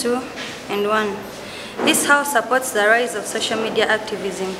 2 and 1. This House supports the rise of social media activism.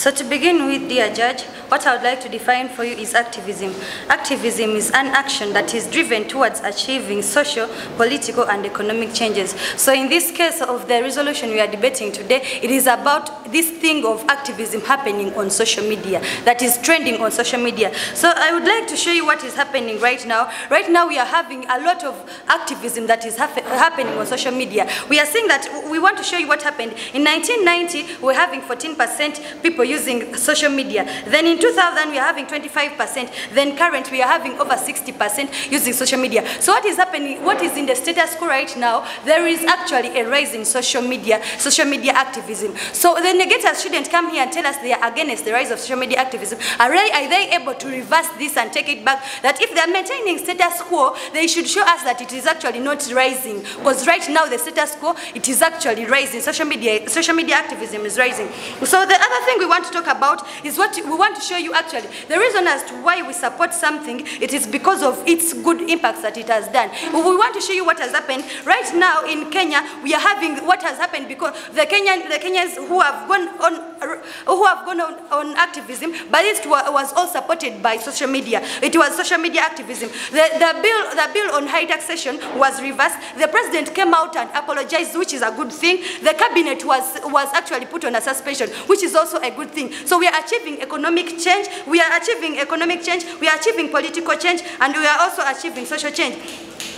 So to begin with, dear judge, what I would like to define for you is activism. Activism is an action that is driven towards achieving social, political, and economic changes. So in this case of the resolution we are debating today, it is about this thing of activism happening on social media, that is trending on social media. So I would like to show you what is happening right now. Right now we are having a lot of activism that is hap happening on social media. We are saying that we want to show you what happened. In 1990, we we're having 14% people using social media. Then in 2000, we are having 25%. Then current, we are having over 60% using social media. So what is happening, what is in the status quo right now, there is actually a rise in social media, social media activism. So the negators shouldn't come here and tell us they are against the rise of social media activism. Are they, are they able to reverse this and take it back? That if they are maintaining status quo, they should show us that it is actually not rising. Because right now the status quo, it is actually rising. Social media, social media activism is rising. So the other thing we want to talk about is what we want to show you actually. The reason as to why we support something, it is because of its good impacts that it has done. We want to show you what has happened. Right now in Kenya, we are having what has happened because the Kenyan, the Kenyans who have gone on, who have gone on, on activism, but it was all supported by social media. It was social media activism. The, the bill, the bill on high taxation was reversed. The president came out and apologized, which is a good thing. The cabinet was was actually put on a suspension, which is also a good thing. So we are achieving economic change. We are achieving economic change. We are achieving political change, and we are also achieving social change.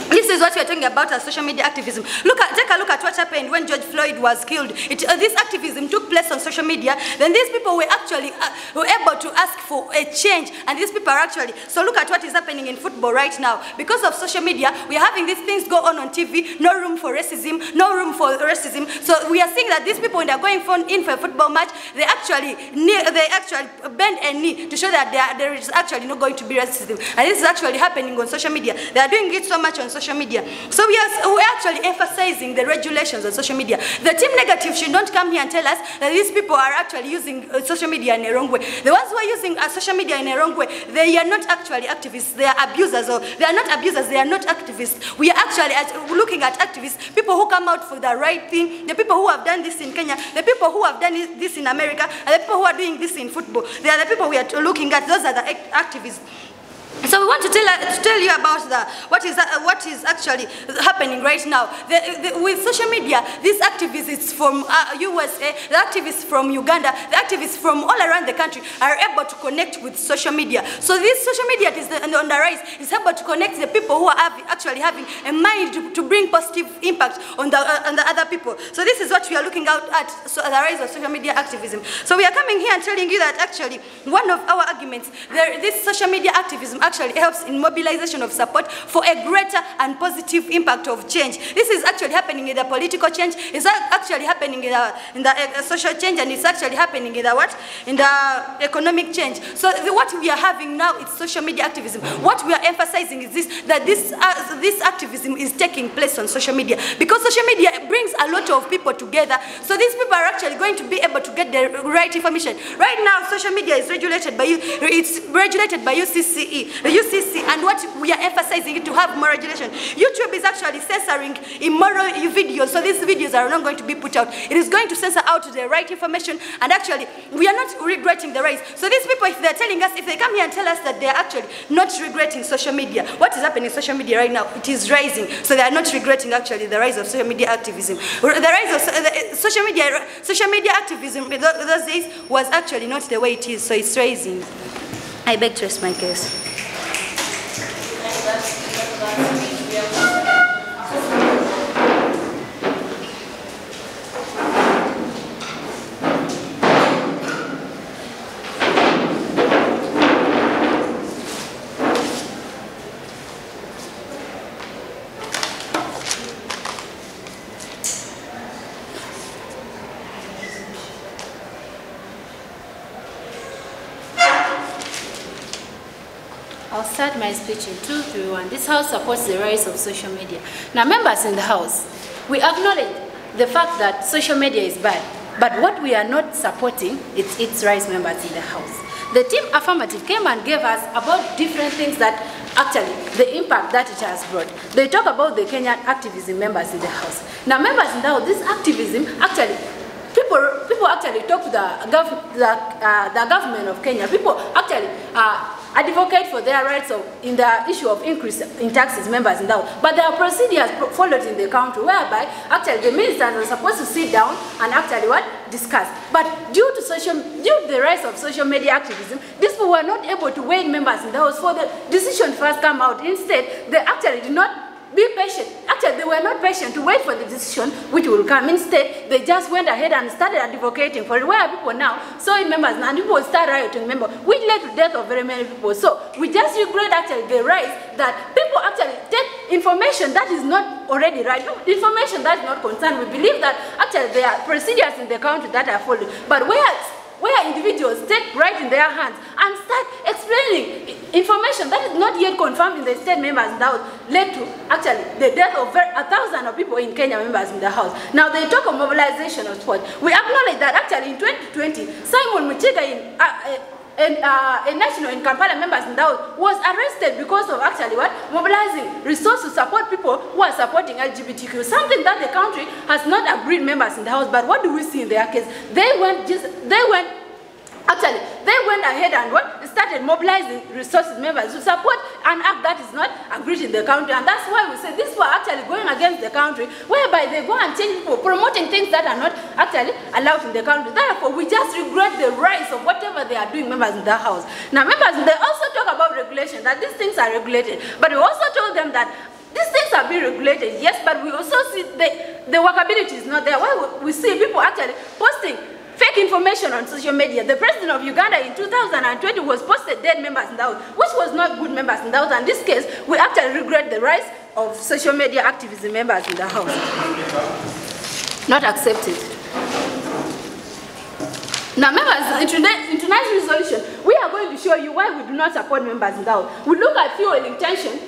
This is what we are talking about as social media activism. Look at, take a look at what happened when George Floyd was killed. It, uh, this activism took place on social media. Then these people were actually uh, were able to ask for a change, and these people are actually. So look at what is happening in football right now. Because of social media, we are having these things go on on TV. No room for racism. No room for racism. So we are seeing that these people, when they are going for, in for a football match, they actually they actually bend a knee to show that are, there is actually not going to be racism. And this is actually happening on social media. They are doing it so much on social media. So we are we're actually emphasizing the regulations on social media. The team negative should not come here and tell us that these people are actually using uh, social media in a wrong way. The ones who are using uh, social media in a wrong way, they are not actually activists. They are abusers, or they are not abusers. They are not activists. We are actually at, looking at activists, people who come out for the right thing, the people who have done this in Kenya, the people who have done this in America, and the people who are doing this in football. They are the people we are looking at. Those are the activists. So we want to tell, uh, to tell you about the, what, is, uh, what is actually happening right now. The, the, with social media, these activists from uh, USA, the activists from Uganda, the activists from all around the country are able to connect with social media. So this social media is the, on the rise is able to connect the people who are actually having a mind to, to bring positive impact on the, uh, on the other people. So this is what we are looking out at, so the rise of social media activism. So we are coming here and telling you that actually one of our arguments, there, this social media activism actually helps in mobilization of support for a greater and positive impact of change. This is actually happening in the political change, it's actually happening in the, in the uh, social change, and it's actually happening in the what? In the economic change. So the, what we are having now is social media activism. What we are emphasizing is this, that this, uh, this activism is taking place on social media because social media brings a lot of people together. So these people are actually going to be able to get the right information. Right now, social media is regulated by, it's regulated by UCCE the UCC, and what we are emphasizing to have more regulation. YouTube is actually censoring immoral videos, so these videos are not going to be put out. It is going to censor out the right information, and actually, we are not regretting the rise. So these people, if they're telling us, if they come here and tell us that they're actually not regretting social media, what is happening in social media right now? It is rising, so they are not regretting actually the rise of social media activism. The rise of the eh, social media, social media activism those days was actually not the way it is, so it's rising. I beg to rest my case. My speech in 2, 3, 1. This House supports the rise of social media. Now, members in the House, we acknowledge the fact that social media is bad, but what we are not supporting is its rise members in the House. the team affirmative came and gave us about different things that actually the impact that it has brought. They talk about the Kenyan activism members in the house. Now members in the house, this activism actually people people actually talk to the, gov the, uh, the government of Kenya. People actually uh, advocate for their rights of, in the issue of increase in taxes members in that. But there are procedures followed in the country whereby actually the ministers are supposed to sit down and actually what discuss. But due to social, due to the rise of social media activism, these people were not able to wait members in the house for the decision first come out. Instead, they actually did not be patient. Actually, they were not patient to wait for the decision which will come. Instead, they just went ahead and started advocating for it. Where are people now? So members and people start rioting, remember, which led to death of very many people. So we just regret actually the rise that people actually take information that is not already right, information that is not concerned. We believe that actually there are procedures in the country that are followed. But where where individuals take right in their hands and start explaining information that is not yet confirmed in the state members house led to actually the death of a thousand of people in Kenya members in the house. Now they talk of mobilization of sport. We acknowledge that actually in 2020, Simon Muchiga in uh, uh, and, uh, a national in Kampala members in Daud was arrested because of actually what? Mobilizing resources to support people who are supporting LGBTQ, something that the country has not agreed members in the house. But what do we see in their case? They went just, they went Actually, they went ahead and what? started mobilizing resources members to support an act that is not agreed in the country. And that's why we say this was actually going against the country, whereby they go and change people, promoting things that are not actually allowed in the country. Therefore, we just regret the rise of whatever they are doing, members in the house. Now, members, they also talk about regulation, that these things are regulated. But we also told them that these things are being regulated, yes, but we also see the, the workability is not there. Why we see people actually posting fake information on social media. The president of Uganda in 2020 was posted dead members in the house, which was not good members in the house. And this case, we actually regret the rise of social media activism members in the house. Not accepted. Now, members, in tonight's resolution, we are going to show you why we do not support members in the house. We look at fueling tension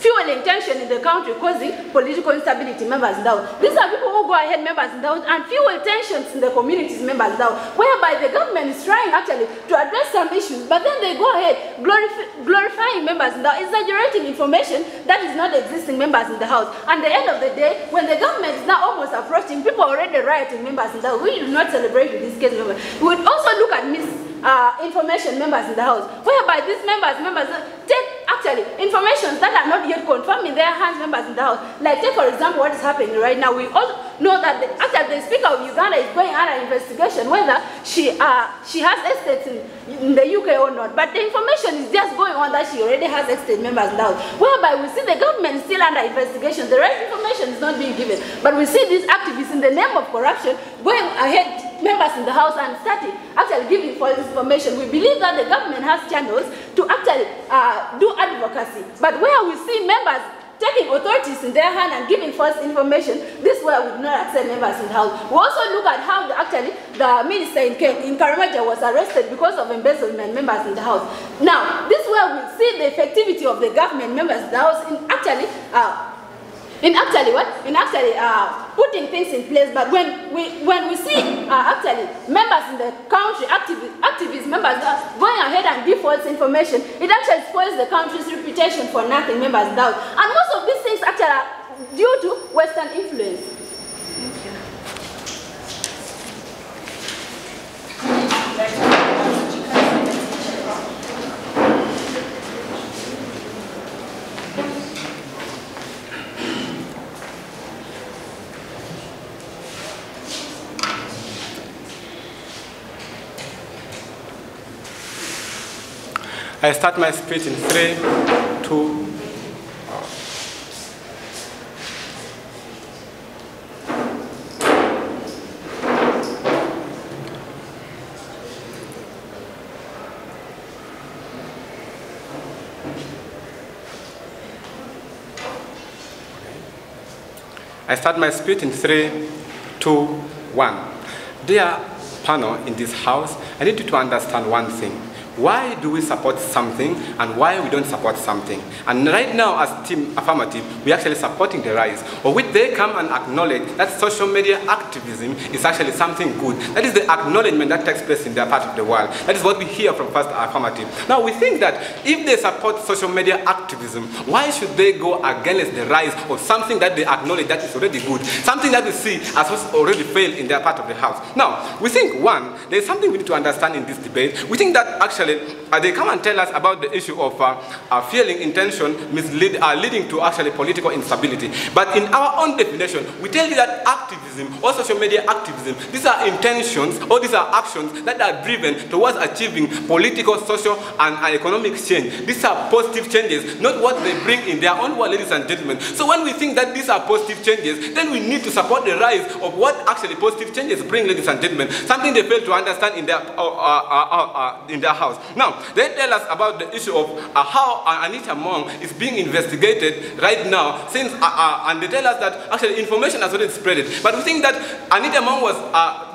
fueling tension in the country, causing political instability, members down. These are people who go ahead, members down, and fuel tensions in the communities, members down, whereby the government is trying actually to address some issues, but then they go ahead glorif glorifying members down, exaggerating information that is not existing members in the house. And the end of the day, when the government is now almost approaching, people already rioting members house. We do not celebrate this case. We would also look at misinformation uh, members in the house, whereby these members, members take actually information that are not yet confirmed in their hands, members in the house. Like take for example what is happening right now. We all know that the, actually the speaker of Uganda is going under investigation whether she uh, she has estates in, in the UK or not. But the information is just going on that she already has estate members in the house, whereby we see the government still under investigation. The right information is not being given. But we see these activists in the name of corruption going ahead members in the House and started actually giving false information. We believe that the government has channels to actually uh, do advocacy. But where we see members taking authorities in their hand and giving false information, this way we do not accept members in the House. We also look at how the, actually the minister in, in Karamoja was arrested because of embezzlement members in the House. Now, this way we see the effectivity of the government members in the House in actually uh, in actually what? In actually uh, putting things in place. But when we when we see uh, actually members in the country, activists, members uh, going ahead and give false information, it actually spoils the country's reputation for nothing. Members doubt, and most of these things actually are due to Western influence. I start my speech in three, two, I start my speech in three, two, one. Dear panel in this house, I need you to understand one thing. Why do we support something and why we don't support something. And right now, as Team Affirmative, we're actually supporting the rise, of which they come and acknowledge that social media activism is actually something good. That is the acknowledgement that takes place in their part of the world. That is what we hear from First Affirmative. Now, we think that if they support social media activism, why should they go against the rise of something that they acknowledge that is already good, something that we see as already failed in their part of the house? Now, we think, one, there's something we need to understand in this debate. We think that actually uh, they come and tell us about the issue of uh, uh, feeling intention mislead, uh, leading to actually political instability. But in our own definition, we tell you that activism or social media activism, these are intentions or these are actions that are driven towards achieving political, social, and uh, economic change. These are positive changes, not what they bring in their own world, ladies and gentlemen. So when we think that these are positive changes, then we need to support the rise of what actually positive changes bring, ladies and gentlemen. Something they fail to understand in their, uh, uh, in their house. Now, they tell us about the issue of uh, how Anita Among is being investigated right now, since, uh, uh, and they tell us that actually information has already spread it. But we think that Anita Among was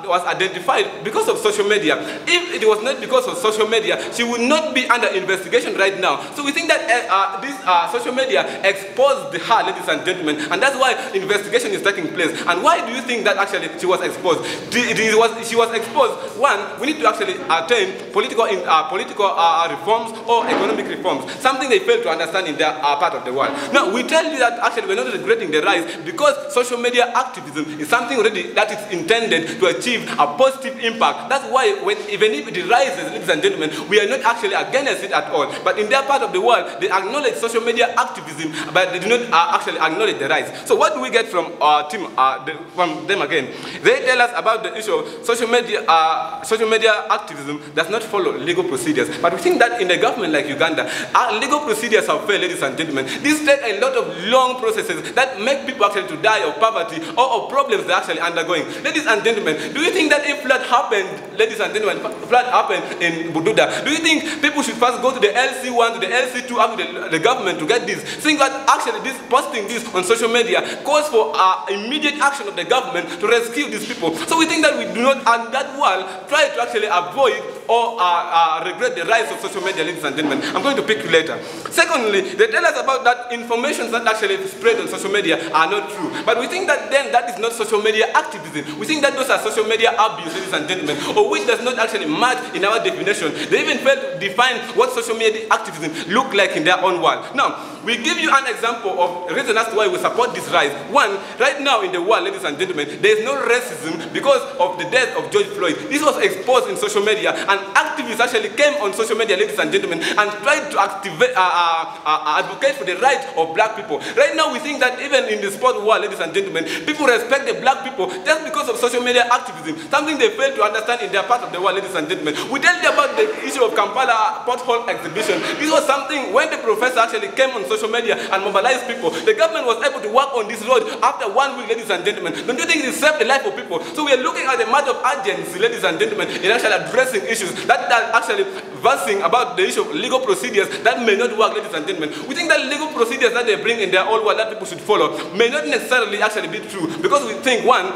was identified because of social media. If it was not because of social media, she would not be under investigation right now. So we think that uh, uh, this uh, social media exposed her, ladies and gentlemen, and that's why investigation is taking place. And why do you think that actually she was exposed? It was, she was exposed. One, we need to actually attain political, in, uh, political uh, reforms or economic reforms, something they fail to understand in their uh, part of the world. Now, we tell you that actually we're not regretting the rise because social media activism is something already that is intended to achieve a positive impact. That's why when, even if it rises, ladies and gentlemen, we are not actually against it at all. But in their part of the world, they acknowledge social media activism, but they do not uh, actually acknowledge the rise. So what do we get from our team, uh, the, from them again? They tell us about the issue of social media, uh, social media activism does not follow legal procedures. But we think that in a government like Uganda, our legal procedures have failed, ladies and gentlemen. These take a lot of long processes that make people actually to die of poverty or of problems they're actually undergoing. Ladies and gentlemen, do you think that if flood happened, ladies and gentlemen, flood happened in Bududa, do you think people should first go to the LC1, to the LC2, up to the, the government to get this? Think that actually this posting this on social media calls for uh, immediate action of the government to rescue these people. So we think that we do not, and that while try to actually avoid or uh, uh, regret the rise of social media, ladies and gentlemen. I'm going to pick you later. Secondly, they tell us about that information that actually spread on social media are not true. But we think that then that is not social media activism. We think that those are social media abuse, ladies and gentlemen, or which does not actually match in our definition. They even fail to define what social media activism look like in their own world. Now, we give you an example of reason as to why we support this rise. One, right now in the world, ladies and gentlemen, there is no racism because of the death of George Floyd. This was exposed in social media, and activists actually came on social media, ladies and gentlemen, and tried to activate, uh, uh, uh, advocate for the rights of black people. Right now, we think that even in the sport world, ladies and gentlemen, people respect the black people just because of social media activism, something they fail to understand in their part of the world, ladies and gentlemen. We tell you about the issue of Kampala pothole exhibition. This was something when the professor actually came on social social media and mobilize people. The government was able to work on this road after one week, ladies and gentlemen. Don't you think it saved the life of people? So we are looking at the matter of urgency, ladies and gentlemen, in actually addressing issues that are actually versing about the issue of legal procedures that may not work, ladies and gentlemen. We think that legal procedures that they bring in their own world that people should follow may not necessarily actually be true because we think, one,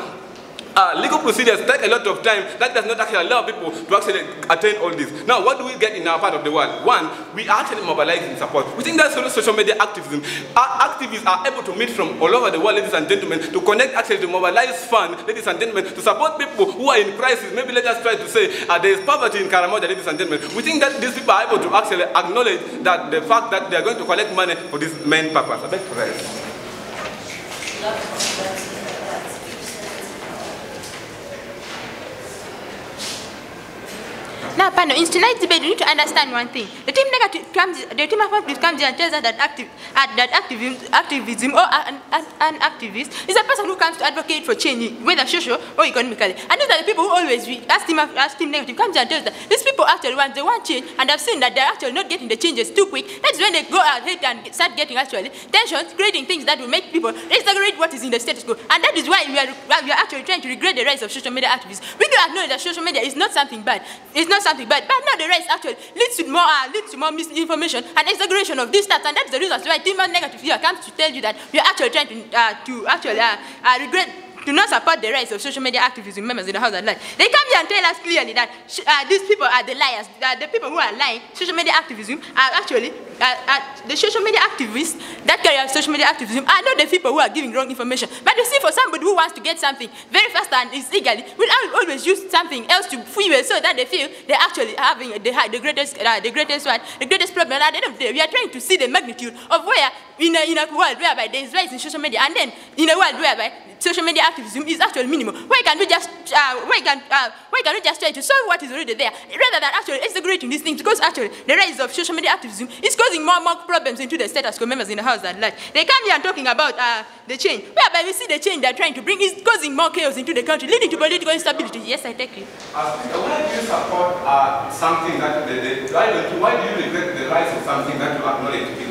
uh, legal procedures take a lot of time. That does not actually allow people to actually attain all this. Now, what do we get in our part of the world? One, we are actually mobilizing support. We think that social media activism. Our activists are able to meet from all over the world, ladies and gentlemen, to connect actually to mobilize funds, ladies and gentlemen, to support people who are in crisis. Maybe let us try to say uh, there is poverty in Karamoja, ladies and gentlemen. We think that these people are able to actually acknowledge that the fact that they are going to collect money for this main purpose. I beg for rest. Now, panel, in tonight's debate, you need to understand one thing. The team negative comes, the team of comes here and tells us that, active, uh, that activism, activism or an, an, an, activist is a person who comes to advocate for change, whether social or economically. And these are the people who always, as team, as team negative comes here and tells us that these people actually want, they want change and I've seen that they're actually not getting the changes too quick. That's when they go ahead and start getting actually tensions, creating things that will make people exaggerate what is in the status quo. And that is why we are, we are actually trying to regret the rise of social media activists. We do acknowledge that social media is not something bad. It's not something bad. But now the rest actually leads to more uh, leads to more misinformation and exaggeration of these stats, and that's the reason why Team Negative here comes to tell you that we are actually trying to uh, to actually uh, uh, regret do not support the rights of social media activism members in the House at large. They come here and tell us clearly that uh, these people are the liars, that the people who are lying, social media activism, are actually uh, the social media activists that carry out social media activism are not the people who are giving wrong information. But you see, for somebody who wants to get something very fast and is eagerly, will always use something else to fuel so that they feel they're actually having the, the greatest, uh, the greatest one, the greatest problem. At the end of the day, we are trying to see the magnitude of where in a, in a world whereby there is rise in social media, and then in a world whereby social media activism is actually minimal. Why can't we just, uh, why, can, uh, why can't we just try to solve what is already there, rather than actually exaggerating these things, because actually the rise of social media activism is causing more and more problems into the status quo members in the house at large. They come here and talking about uh, the change, whereby we see the change they're trying to bring is causing more chaos into the country, leading to political instability. Yes, I take. Uh, why do you support uh, something that, the, the, why, don't you, why do you regret the rise of something that you acknowledge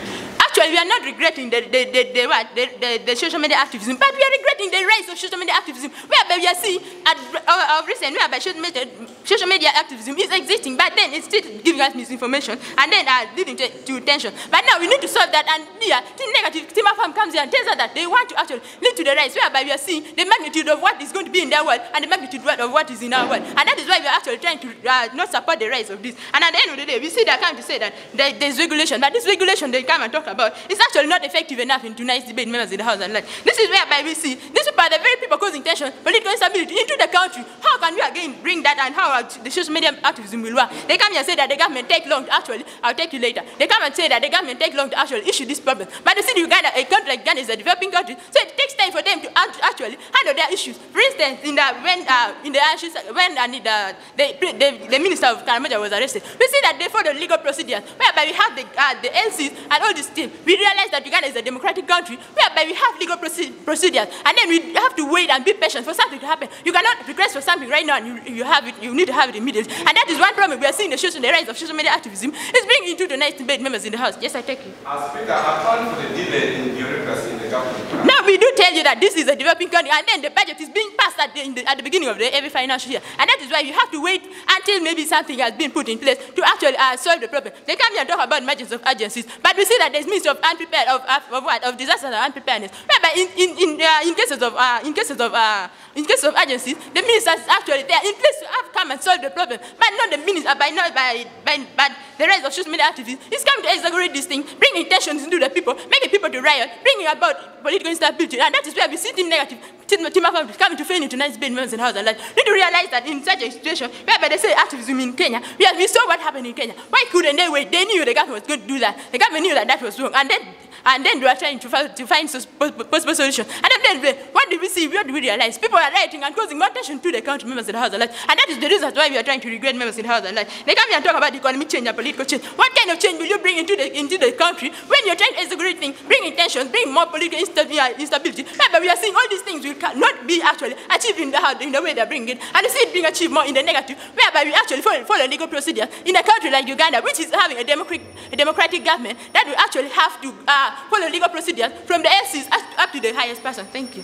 Actually, we are not regretting the, the, the, the, the, the, the social media activism, but we are regretting the rise of social media activism, whereby we are seeing at uh, of recent, whereby social media, social media activism is existing, but then it's still giving us misinformation and then uh, leading to, to tension. But now we need to solve that, and here, the negative Team Farm comes here and tells us that they want to actually lead to the rise, whereby we are seeing the magnitude of what is going to be in their world and the magnitude of what is in our world. And that is why we are actually trying to uh, not support the rise of this. And at the end of the day, we see they coming to say that there, there's regulation, but this regulation they come and talk about is actually not effective enough in tonight's debate members in the House and like This is where by we see these people are the very people causing tension, political instability into the country. How can we again bring that and how the social media activism will work? They come here and say that the government take long to actually, I'll take you later. They come and say that the government take long to actually issue this problem. But the city Uganda, a country like Ghana is a developing country, so it takes time for them to actually handle their issues. For instance, in the when uh, in the ashes when uh, the, the, the, the minister of Karamoja was arrested, we see that they follow legal procedures whereby we have the uh, the LCs and all this team. We realize that Uganda is a democratic country whereby we have legal procedures and then we have to wait and be patient for something to happen. You cannot request for something right now and you, you have it, you need to have it immediately. And that is one problem we are seeing the, social, the rise of social media activism is bringing into the next debate members in the House. Yes, I take it. As Speaker, account for the delay in bureaucracy in the government. Now we do tell you that this is a developing country and then the budget is being passed at the, the, at the beginning of the, every financial year. And that is why you have to wait until maybe something has been put in place to actually uh, solve the problem. They come here and talk about emergence of agencies, but we see that there's means of unprepared, of, of, of what? Of disaster and unpreparedness. Whereby in, in, in, uh, in cases of, uh, in cases of, uh, in cases of agencies, the ministers actually they are in place to have come and solve the problem, but not the minister, by not by, by, by the rise of social media activists. It's coming to exaggerate this thing, bring tensions into the people, making people to riot, bringing about political instability, and that is where we see team negative. Team, team coming to fail in tonight's bed members in house and like need to realize that in such a situation whereby they say activism in Kenya, we, have, we saw what happened in Kenya. Why couldn't they wait? They knew the government was going to do that. The government knew that that was wrong, and then and then they were trying to, find, to find possible solutions. And then, what did we see? What did we realize? People are writing and causing more tension to the country members in the House of Life. And that is the reason why we are trying to regret members in the House of Life. They come here and talk about economic change and political change. What kind of change will you bring into the, into the country when you're trying to exaggerate things, bringing tensions, bring more political instability? But we are seeing all these things will not be actually achieved in the, in the way they're bringing it. And you see it being achieved more in the negative, whereby we actually follow, follow legal procedures in a country like Uganda, which is having a democratic, a democratic government that will actually have to uh, follow legal procedures from the SCs up to the highest person. Thank you.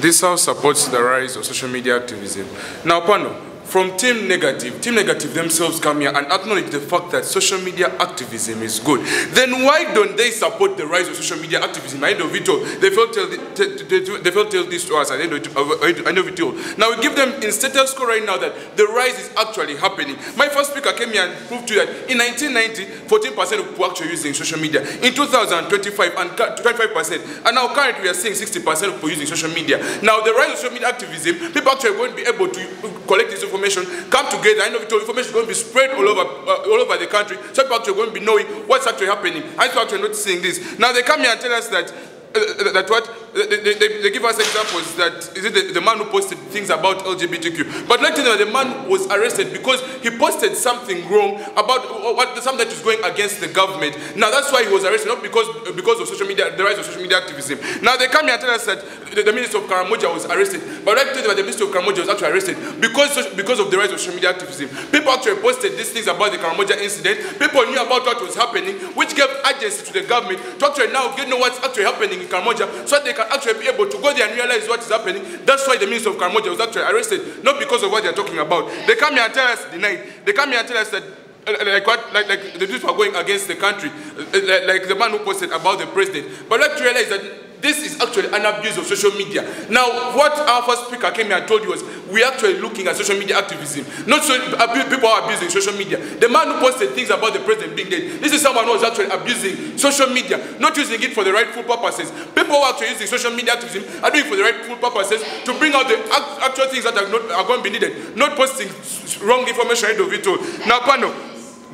This House supports the rise of social media activism. Now, Pano, from Team Negative, Team Negative themselves come here and acknowledge the fact that social media activism is good. Then why don't they support the rise of social media activism? I know Vito, they felt they felt tell this to us, I know, I know Vito. Now we give them in status quo right now that the rise is actually happening. My first speaker came here and proved to you that in 1990, 14% of people actually using social media. In 2025, and 25%. And now currently we are seeing 60% of people using social media. Now the rise of social media activism, people actually won't be able to collect this information information come together. I know information is going to be spread all over, uh, all over the country. So people are going to be knowing what's actually happening. I people actually not seeing this. Now they come here and tell us that Uh, uh, that what they, they, they, give us examples that is it the, the man who posted things about LGBTQ. But like to know, the man was arrested because he posted something wrong about uh, what the something that is going against the government. Now that's why he was arrested, not because because of social media, the rise of social media activism. Now they come here and tell us that the, the minister of Karamoja was arrested. But tell you that the minister of Karamoja was actually arrested because because of the rise of social media activism. People actually posted these things about the Karamoja incident. People knew about what was happening, which gave agency to the government to actually now get know what's actually happening in Karamoja so they can actually be able to go there and realize what is happening. That's why the minister of Karamoja was actually arrested, not because of what they're talking about. They come here and tell us denied. They come here and tell us that uh, like what, like, like the people are going against the country, uh, like, like the man who posted about the president. But let's realize that this is actually an abuse of social media. Now, what our first speaker came here and told you was, we're actually looking at social media activism. Not so people are abusing social media. The man who posted things about the president being dead, this is someone who is actually abusing social media, not using it for the rightful purposes. People who are actually using social media activism are doing it for the rightful purposes to bring out the actual things that are, not, are going to be needed, not posting wrong information into it. all. Now, Pano,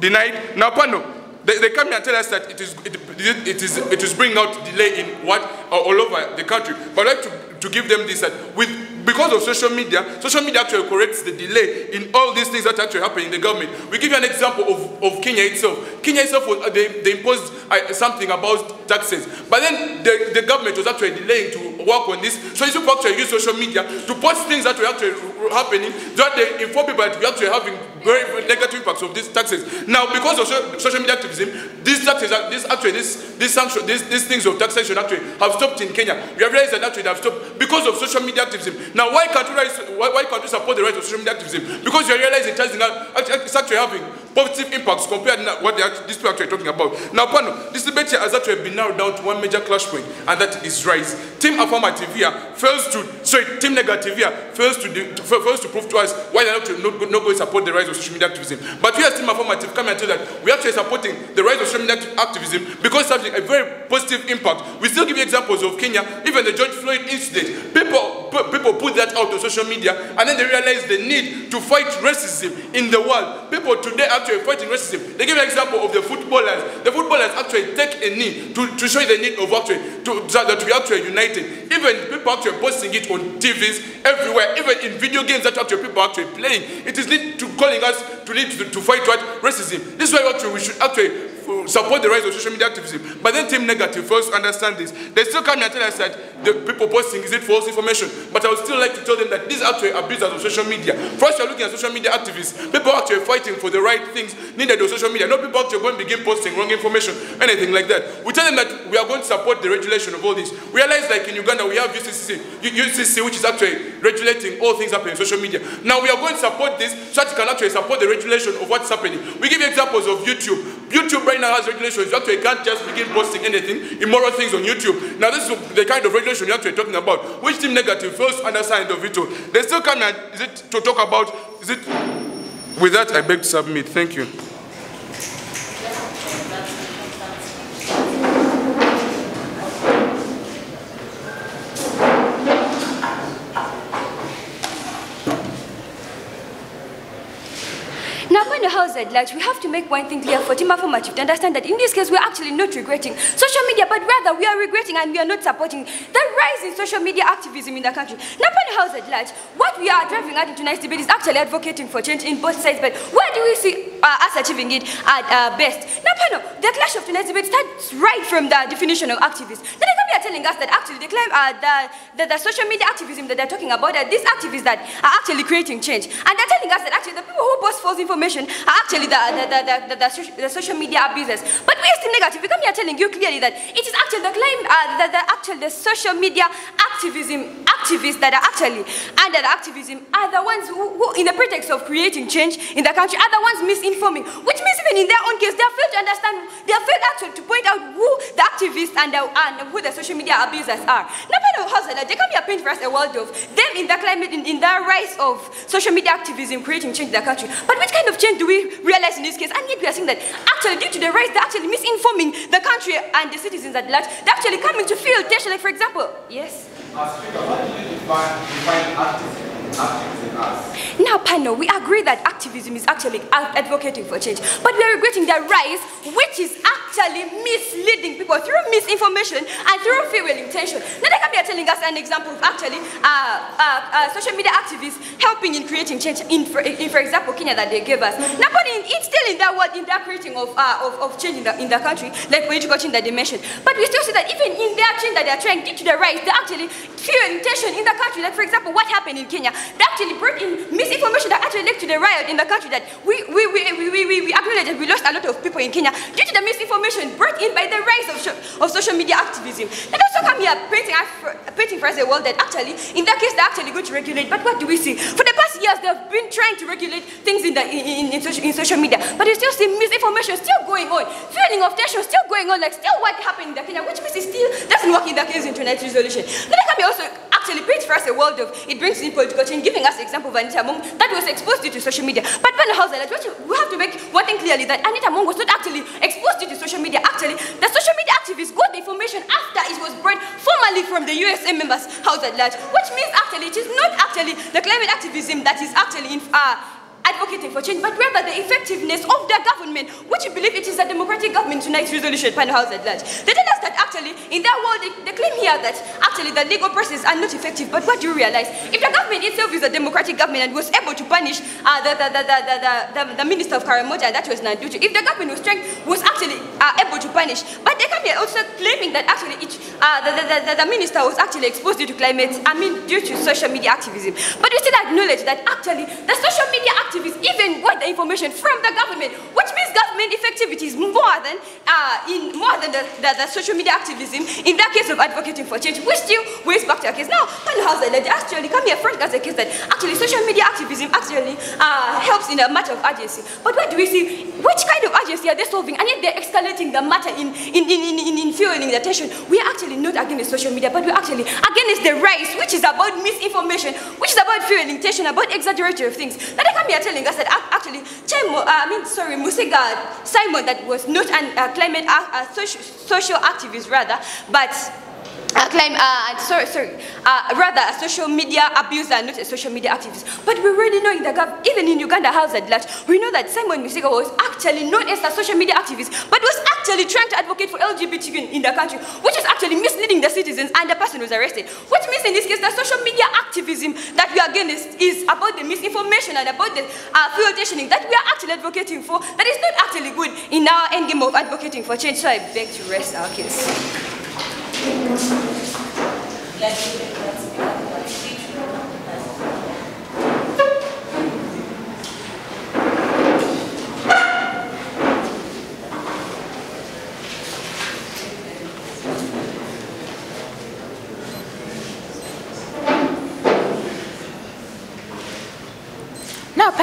denied. Now, Pano, they, they come here and tell us that it is, it, it, is, it is bringing out delay in what, all over the country. But I'd like to, to give them this, that with, because of social media, social media actually corrects the delay in all these things that actually happen in the government. We give you an example of, of Kenya itself. Kenya itself, was, they, they imposed uh, something about taxes. But then the, the government was actually delaying to work on this. So you actually use social media to post things that were actually happening, that they inform people that we're actually having very negative impacts of these taxes. Now, because of social media activism, these taxes, these actually, this, this sanction, these, these things of taxation actually have stopped in Kenya. We have realized that actually they have stopped because of social media activism. Now, why can't you, why, why can't you support the right of social media activism? Because you are realizing it's actually having positive impacts compared to what are, these people are talking about. Now, Pano, this debate has actually been narrowed down to one major clash point, and that is rice. Team affirmative here fails to, sorry, team negative here fails to, fails to prove to us why they're not, not, not going to support the rise of social media activism. But we as team affirmative come and tell that we're actually supporting the rise of social media activism because it's having a very positive impact. We still give you examples of Kenya, even the George Floyd incident. People, people put that out on social media, and then they realize the need to fight racism in the world. People today are actually fighting racism. They give an example of the footballers. The footballers actually take a knee to, to show the need of actually, to, that we actually united. Even people actually posting it on TVs everywhere, even in video games that actually people actually playing. It is need to calling us to need to, to fight what racism. This is why actually we should actually uh, support the rise of social media activism. But then team negative first understand this. They still come and tell us that the people posting is it false information. But I would still like to tell them that these are actually abusers of social media. First, you're looking at social media activists. People are actually fighting for the right things needed on social media. No people actually going to begin posting wrong information, anything like that. We tell them that we are going to support the regulation of all this. We realize like in Uganda we have UCC, UCC which is actually regulating all things happening in social media. Now we are going to support this so that you can actually support the regulation of what's happening. We give examples of YouTube. YouTube right now has regulations. You actually can't just begin posting anything, immoral things on YouTube. Now this is the kind of regulation you're talking about. Which team negative first understand of it. They still come and is it to talk about is it with that I beg to submit. Thank you. the house at large, we have to make one thing clear for Team Affirmative to understand that in this case, we're actually not regretting social media, but rather we are regretting and we are not supporting the rise in social media activism in the country. The house at large, what we are driving at in tonight's debate is actually advocating for change in both sides, but where do we see uh, us achieving it at uh, best? Now, Pano, the clash of tonight's debate starts right from the definition of activists. Then they come here telling us that actually they claim uh, the, the, the social media activism that they're talking about, that these activists that are actually creating change. And they're telling us that actually the people who post false information are actually the, the, the, the, the, the social media abusers. But we are still negative. We come here telling you clearly that it is actually the claim, uh, the, the actual the social media activism activists that are actually under the activism are the ones who, who, in the pretext of creating change in the country, are the ones misinforming, which means even in their own case, they failed to understand, they have failed actually to point out who the activists and, the, and who the social media abusers are. Now, how they come here paint for us a world of them in the climate, in, in the rise of social media activism creating change in the country. But which kind of change do we realize in this case? And yet we are seeing that actually due to the rise, they're actually misinforming the country and the citizens at large. They're actually coming to feel like for example, yes? As speaker, how do you define, define activism? Now, panel, we agree that activism is actually advocating for change, but we are regretting the rise, which is actually misleading people through misinformation and through fueling intention. Now, they come here telling us an example of actually uh, uh, uh, social media activists helping in creating change in, for, in, for example, Kenya that they gave us. Now, but in, it's still in that word, in that creating of, uh, of, of change in the, in the country, like political change that they mentioned. But we still see that even in their change that they are trying to get to the rise, they actually fueling intention in the country. Like, for example, what happened in Kenya, they actually brought in misinformation that actually led to the riot in the country that we, we, we, we, we, we, acknowledge that we lost a lot of people in Kenya due to the misinformation brought in by the rise of, of social media activism. And also come here painting, painting for us a world that actually, in that case, they're actually going to regulate. But what do we see? For the past years, they've been trying to regulate things in, the, in, in, in, social, in social media, but you still see misinformation still going on, feeling of tension still going on, like still what happened in the Kenya, which means it still doesn't work in the case of internet resolution. Then I can be also actually paint for us a world of it brings in political change, giving us the example of Anita Among that was exposed due to social media. But what we have to make one thing clearly that Anita Among was not actually exposed due to social media. Actually, the social media activists got the information after it was brought formally from the USA members house at large, which means actually it is not actually the climate activism that is actually in, uh, advocating for change, but rather the effectiveness of the government, which you believe it is a democratic government tonight's resolution panel house at large. They tell us that actually, in their world, they, they claim here that actually the legal processes are not effective. But what do you realize? If the government itself is a democratic government and was able to punish uh, the, the, the, the, the, the, the minister of Karamoja, that was Nandutu, if the government was trying, was actually uh, able to punish, but they come here also claiming that actually each, uh, the, the, the, the minister was actually exposed due to climate, I mean, due to social media activism. But we still acknowledge that actually the social media activists even got the information from the government, which means government effectivity is more than uh, in more than the, the, the social media activism in that case of advocating for change, which still weighs back to our case. Now, Pano House they actually come here front as a case that actually social media activism actually uh, helps in a matter of urgency. But what do we see? Which kind of urgency are they solving? And yet they're escalating the matter in, in, in, in, in, in fueling the tension. We are actually not against social media, but we're actually against the rise, which is about misinformation, which is about fueling tension, about exaggerating of things. Now they come here telling us that actually, Chemo, uh, I mean, sorry, Musiga Simon, that was not a uh, climate uh, uh, social, social activist rather, but uh, claim, uh, sorry, sorry, uh, rather a social media abuser, not a social media activist. But we already know in the gov, even in Uganda House at large, we know that Simon Musiga was actually not as a social media activist, but was actually trying to advocate for LGBTQ in, in the country, which is actually misleading the citizens, and the person was arrested. Which means in this case, the social media activism that we are against is about the misinformation and about the uh, filtration that we are actually advocating for, that is not actually good in our endgame of advocating for change. So I beg to rest our case. Now,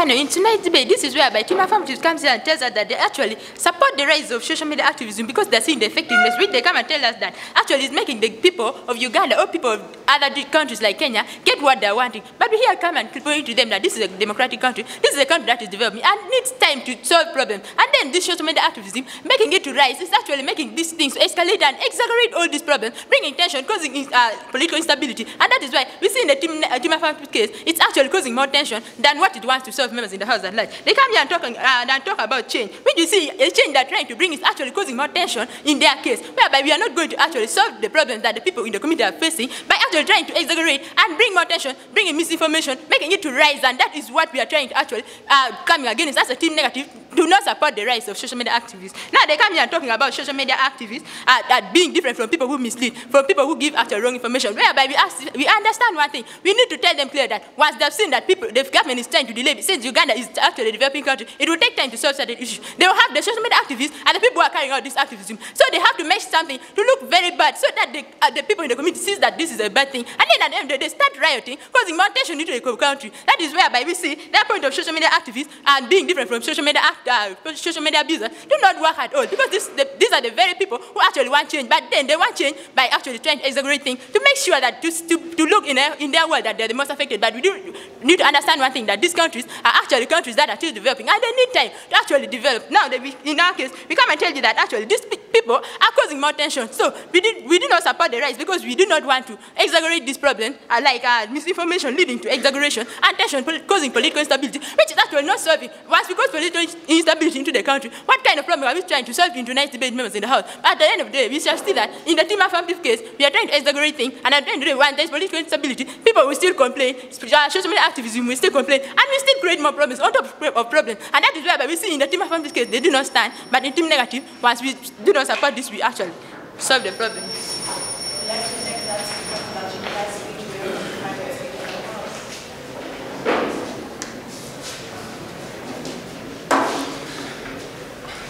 in tonight's debate, this is whereby Team Affirmative comes here and tells us that they actually support the rise of social media activism because they're seeing the effectiveness, which they come and tell us that actually is making the people of Uganda or people of other countries like Kenya get what they're wanting. But we here come and point to them that this is a democratic country, this is a country that is developing and needs time to solve problems. And then this social media activism, making it to rise, is actually making these things escalate and exaggerate all these problems, bringing tension, causing uh, political instability. And that is why we see in the Team, uh, team Affirmative case, it's actually causing more tension than what it wants to solve members in the House at large. They come here and talk, uh, and talk about change. When you see a change they're trying to bring is actually causing more tension in their case, whereby we are not going to actually solve the problems that the people in the community are facing by actually trying to exaggerate and bring more tension, bringing misinformation, making it to rise, and that is what we are trying to actually uh, coming against. As a team negative, do not support the rise of social media activists. Now they come here and talking about social media activists uh, that being different from people who mislead, from people who give actual wrong information. Whereby we, ask, we understand one thing, we need to tell them clear that once they've seen that people, the government is trying to delay, since Uganda is actually a developing country, it will take time to solve certain issues. They will have the social media activists and the people who are carrying out this activism. So they have to make something to look very bad so that the, uh, the people in the community sees that this is a bad thing. And then at the end they start rioting, causing more tension into the country. That is whereby we see that point of social media activists and being different from social media uh, social media do not work at all because this, the, these are the very people who actually want change, but then they want change by actually trying to exaggerate things to make sure that to, to, to look in their, in their world that they're the most affected. But we do need to understand one thing that these countries are actually countries that are still developing and they need time to actually develop. Now, they, in our case, we come and tell you that actually these people are causing more tension. So we did, we do not support the rights because we do not want to exaggerate this problem, uh, like uh, misinformation leading to exaggeration and tension causing political instability, which is actually not solving. Once we cause political instability into the country, what kind of problem are we trying to solve in tonight's debate members in the House? But at the end of the day, we shall see that in the Team Affirmative case, we are trying to exaggerate things, and at the end of the day, when there's political instability, people will still complain, social media activism will still complain, and we still create more problems on top of, problems. And that is why we see in the Team Affirmative case, they do not stand, but in Team Negative, once we do not support this, we actually solve the problem.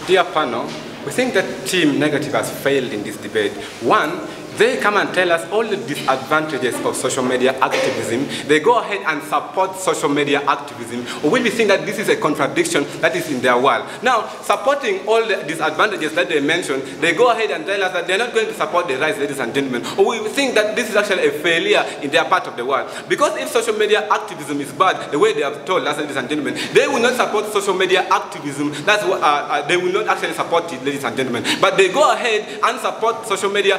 Dear panel, we think that Team Negative has failed in this debate. One, they come and tell us all the disadvantages of social media activism. They go ahead and support social media activism, will we think that this is a contradiction that is in their world? Now, supporting all the disadvantages that they mention, they go ahead and tell us that they're not going to support the rights, ladies and gentlemen, or we think that this is actually a failure in their part of the world. Because if social media activism is bad, the way they have told us, ladies and gentlemen, they will not support social media activism. That's what uh, uh, they will not actually support it, ladies and gentlemen. But they go ahead and support social media